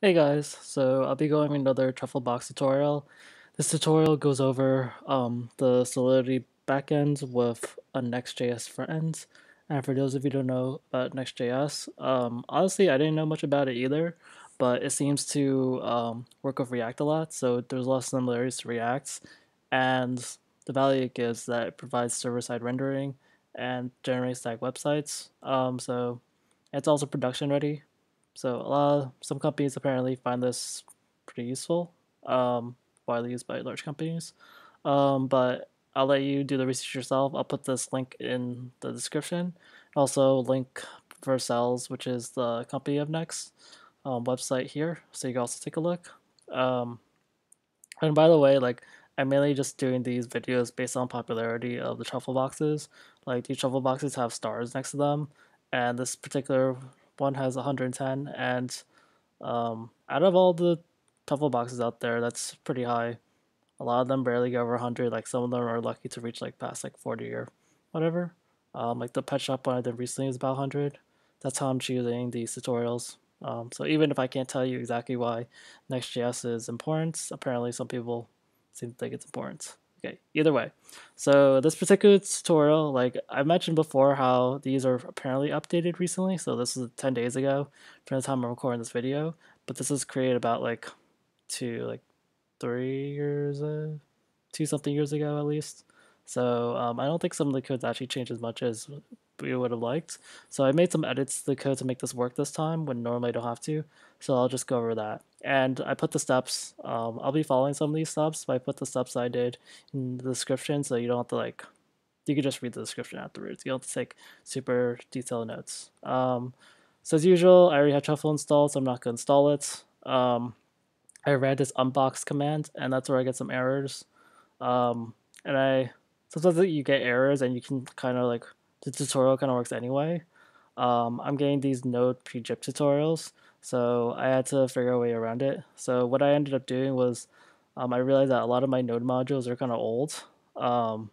Hey guys, so I'll be going another truffle box tutorial. This tutorial goes over um, the Solidity backend with a Next.js frontend. And for those of you who don't know about Next.js, um, honestly, I didn't know much about it either, but it seems to um, work with React a lot, so there's a lot of similarities to React. And the value it gives that it provides server-side rendering and generates static websites. Um, so it's also production ready, so a lot of, some companies apparently find this pretty useful, um, widely used by large companies. Um, but I'll let you do the research yourself. I'll put this link in the description. Also, link Vercels, which is the company of Next um, website here, so you can also take a look. Um, and by the way, like I'm mainly just doing these videos based on popularity of the truffle boxes. Like these truffle boxes have stars next to them, and this particular one has 110, and um, out of all the truffle boxes out there, that's pretty high. A lot of them barely go over 100. Like some of them are lucky to reach like past like 40 or whatever. Um, like the pet shop one I did recently is about 100. That's how I'm choosing these tutorials. Um, so even if I can't tell you exactly why Next.js is important, apparently some people seem to think it's important. Okay, either way. So this particular tutorial, like I mentioned before how these are apparently updated recently. So this is 10 days ago from the time I'm recording this video. But this was created about like two, like three years, uh, two something years ago at least. So um, I don't think some of the codes actually changed as much as we would have liked. So I made some edits to the code to make this work this time when normally I don't have to. So I'll just go over that. And I put the steps, um, I'll be following some of these steps, but I put the steps I did in the description so you don't have to like, you can just read the description afterwards. You don't have to take super detailed notes. Um, so as usual, I already have Truffle installed, so I'm not going to install it. Um, I read this unbox command, and that's where I get some errors. Um, and I sometimes you get errors, and you can kind of like the tutorial kind of works anyway. Um, I'm getting these Node pre-gyp tutorials, so I had to figure a way around it. So what I ended up doing was um, I realized that a lot of my Node modules are kind of old. Um,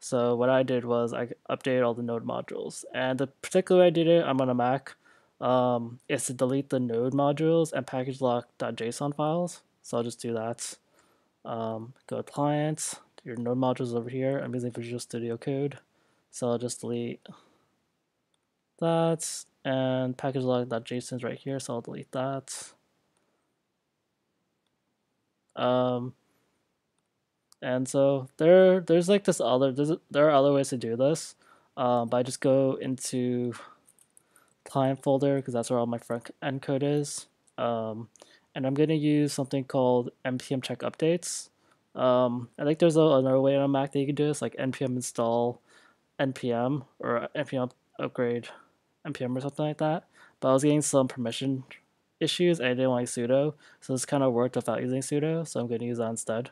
so what I did was I updated all the Node modules, and the particular way I did it, I'm on a Mac, um, is to delete the Node modules and package lock.json files. So I'll just do that. Um, go to clients, your Node modules over here. I'm using Visual Studio Code. So I'll just delete that and package lock.json is right here, so I'll delete that. Um, and so there, there's like this other, there are other ways to do this, um, but I just go into client folder because that's where all my front end code is. Um, and I'm going to use something called npm check updates. Um, I think there's a, another way on Mac that you can do this, like npm install npm or npm upgrade npm or something like that. But I was getting some permission issues and I didn't like sudo, so this kind of worked without using sudo, so I'm going to use that instead.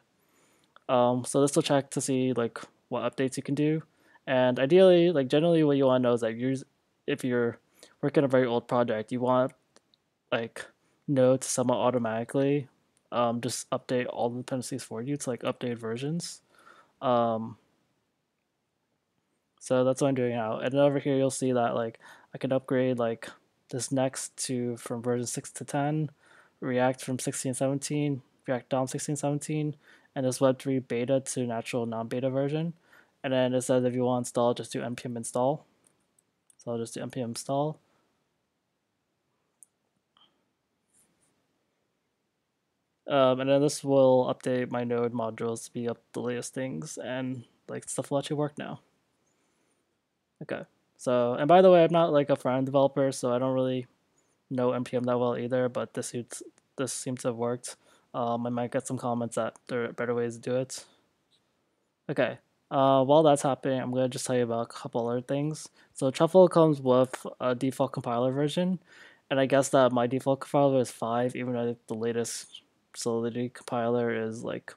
Um, so this will check to see like what updates you can do, and ideally, like generally, what you want to know is that you're, if you're working on a very old project, you want like Node to somewhat automatically um, just update all the dependencies for you to like update versions. Um, so that's what I'm doing now. And over here, you'll see that like I can upgrade like this next to from version 6 to 10, React from 16 17, React DOM 16 17, and this Web3 beta to natural non-beta version. And then it says if you want to install, just do npm install. So I'll just do npm install. Um, and then this will update my node modules to be up the latest things and like stuff will actually work now. Okay. So, and by the way, I'm not like a front end developer, so I don't really know npm that well either. But this seems this seems to have worked. Um, I might get some comments that there are better ways to do it. Okay. Uh, while that's happening, I'm gonna just tell you about a couple other things. So Truffle comes with a default compiler version, and I guess that my default compiler is five, even though the latest Solidity compiler is like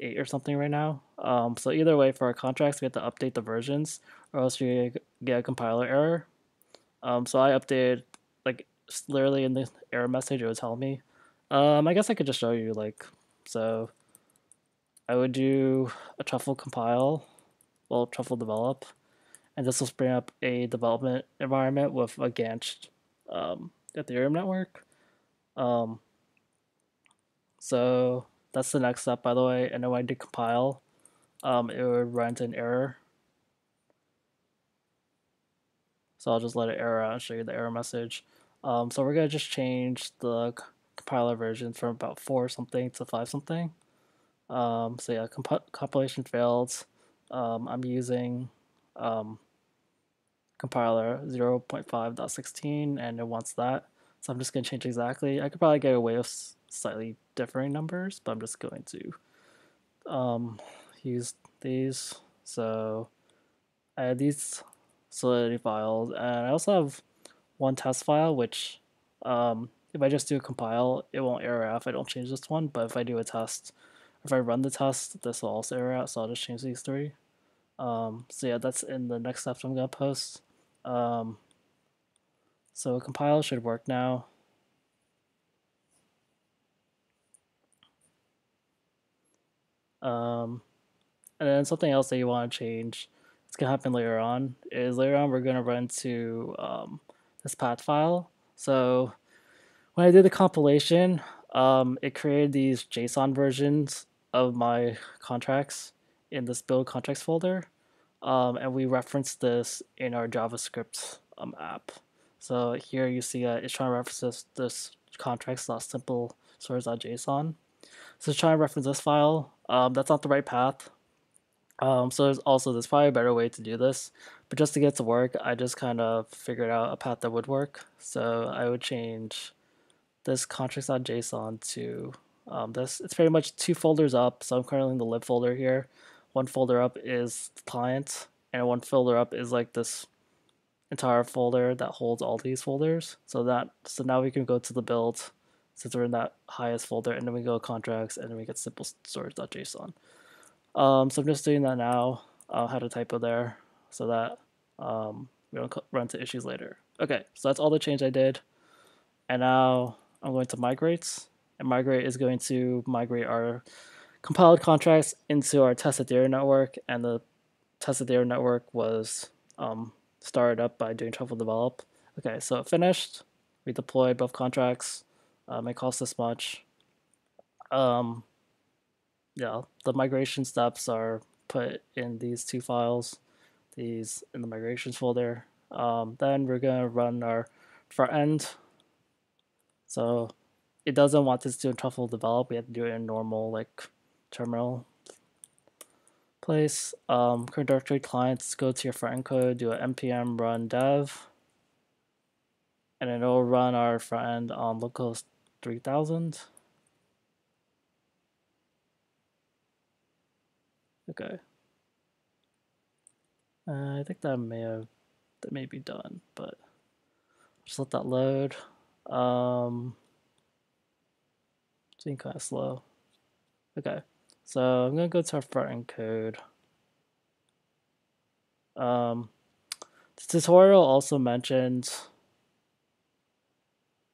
eight or something right now. Um, so either way, for our contracts, we have to update the versions, or else you get a compiler error. Um, so I updated, like, literally in the error message, it would tell me. Um, I guess I could just show you, like, so I would do a truffle compile, well, truffle develop, and this will bring up a development environment with a Gantt um, Ethereum network. Um, so that's the next step, by the way. And then when I did compile, um, it would run into an error. So I'll just let it error out and show you the error message. Um, so we're gonna just change the compiler version from about four something to five something. Um, so yeah, comp compilation failed. Um, I'm using um, compiler 0.5.16 and it wants that. So I'm just going to change exactly. I could probably get away with slightly differing numbers, but I'm just going to um, use these. So I have these Solidity files, and I also have one test file, which um, if I just do a compile, it won't error out if I don't change this one, but if I do a test, if I run the test, this will also error out, so I'll just change these three. Um, so yeah, that's in the next steps I'm going to post. Um, so compile should work now. Um, and then something else that you want to change, it's to happen later on, is later on we're to run to um, this path file. So when I did the compilation, um, it created these JSON versions of my contracts in this build contracts folder. Um, and we reference this in our JavaScript um, app. So here you see uh, it's trying to reference this, this contracts.simple storage.json. So it's trying to reference this file. Um, that's not the right path. Um, so there's also there's probably a better way to do this, but just to get to work, I just kind of figured out a path that would work. So I would change this contracts.json to um, this. It's pretty much two folders up. So I'm currently in the lib folder here one folder up is client and one folder up is like this entire folder that holds all these folders. So that so now we can go to the build since we're in that highest folder and then we go contracts and then we get simple storage.json. Um, so I'm just doing that now. I had a typo there so that um, we don't run into issues later. Okay, so that's all the change I did. And now I'm going to migrate and migrate is going to migrate our compiled contracts into our test Ethereum network, and the test Ethereum network was um, started up by doing truffle develop. Okay, so it finished. We deployed both contracts. Um, it cost this much. Um, yeah, the migration steps are put in these two files, these in the migrations folder. Um, then we're gonna run our front end. So it doesn't want this to truffle develop. We have to do it in normal like terminal place. Um, current directory clients, go to your front end code, do a npm run dev, and it'll run our front end on localhost 3000. Okay. Uh, I think that may have that may be done, but just let that load. Um, it's being kind of slow. Okay. So I'm to go to our front end code. Um, the tutorial also mentioned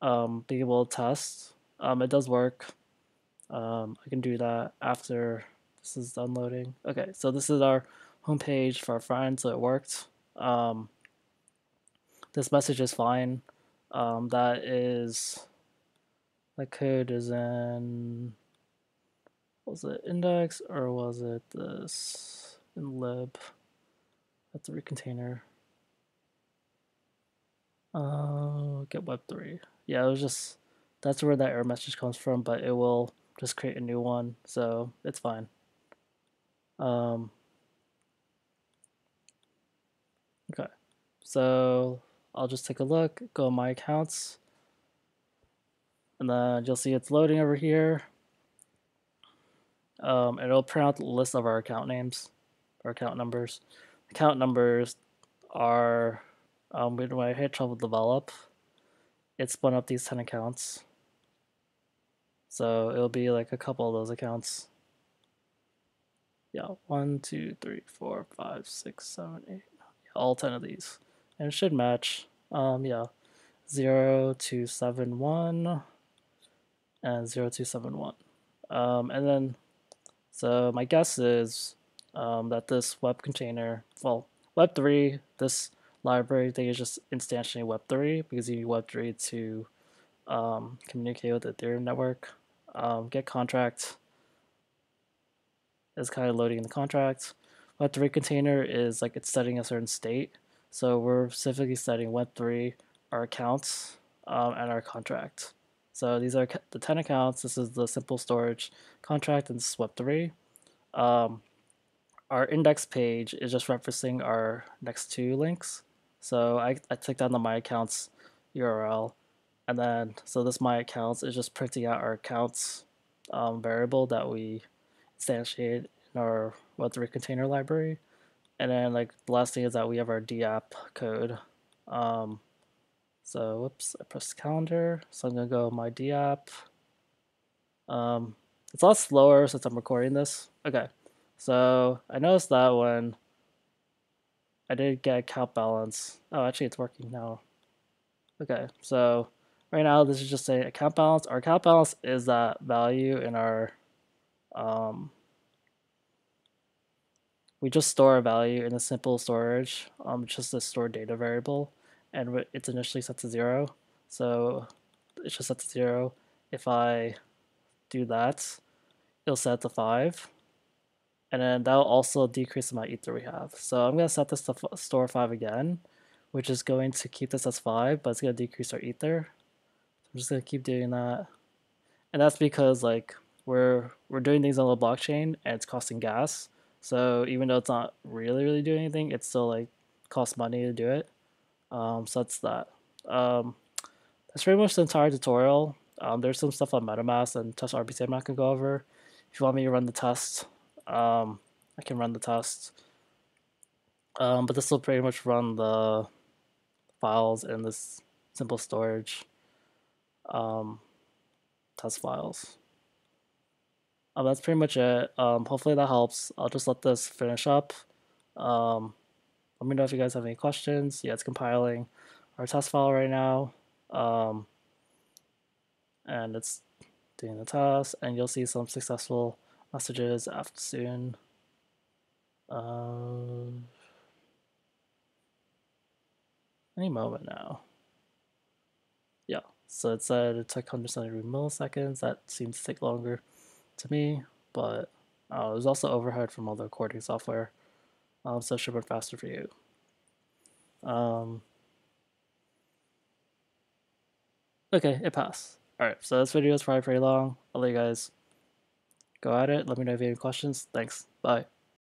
um, being able to test. Um, it does work. Um, I can do that after this is done loading. Okay, so this is our homepage for our front end, so it worked. Um, this message is fine. Um, that is, the code is in was it index or was it this in lib? That's a container. Uh, get web3. Yeah, it was just, that's where that error message comes from, but it will just create a new one, so it's fine. Um, okay, so I'll just take a look, go my accounts, and then you'll see it's loading over here. Um, it'll print out the list of our account names, our account numbers. Account numbers are, um, when I hit truffle develop, it spun up these 10 accounts. So it'll be like a couple of those accounts. Yeah, one, two, three, four, five, six, seven, eight. Yeah, all 10 of these. And it should match. Um, yeah, 0271 and 0271. Um, and then so my guess is um, that this web container, well, Web3, this library, they just instantiating Web3 because you need Web3 to um, communicate with the Ethereum network. Um, get contract is kind of loading in the contract. Web3 container is like it's setting a certain state. So we're specifically setting Web3, our accounts, um, and our contract. So these are the 10 accounts. This is the simple storage contract, and this is Web3. Um, our index page is just referencing our next two links. So I, I clicked on the My Accounts URL, and then so this My Accounts is just printing out our accounts um, variable that we instantiate in our Web3 container library. And then like the last thing is that we have our DApp code. Um, so whoops, I pressed calendar. So I'm gonna go my DApp. Um, it's a lot slower since I'm recording this. Okay, so I noticed that when I did get account balance. Oh, actually it's working now. Okay, so right now this is just a account balance. Our account balance is that value in our um, we just store a value in a simple storage, um, just a store data variable, and it's initially set to zero. So it's just set to zero. If I do that, it'll set to five, and then that'll also decrease the amount ether we have. So I'm gonna set this to store five again, which is going to keep this as five, but it's gonna decrease our ether. So I'm just gonna keep doing that, and that's because like we're we're doing things on the blockchain and it's costing gas. So even though it's not really, really doing anything, it still like costs money to do it. Um, so that's that. Um, that's pretty much the entire tutorial. Um, there's some stuff on MetaMask and test RPC I'm not gonna go over. If you want me to run the test, um, I can run the test. Um, but this will pretty much run the files in this simple storage um, test files. Um, that's pretty much it. Um, hopefully that helps. I'll just let this finish up. Um, let me know if you guys have any questions. Yeah, it's compiling our test file right now. Um, and it's doing the test, and you'll see some successful messages after soon. Uh, any moment now. Yeah, so it said it took 173 milliseconds. That seems to take longer to me, but uh, there's also overhead from all the recording software, um, so it should run faster for you. Um, okay, it passed. Alright, so this video is probably pretty long. I'll let you guys go at it. Let me know if you have any questions. Thanks. Bye.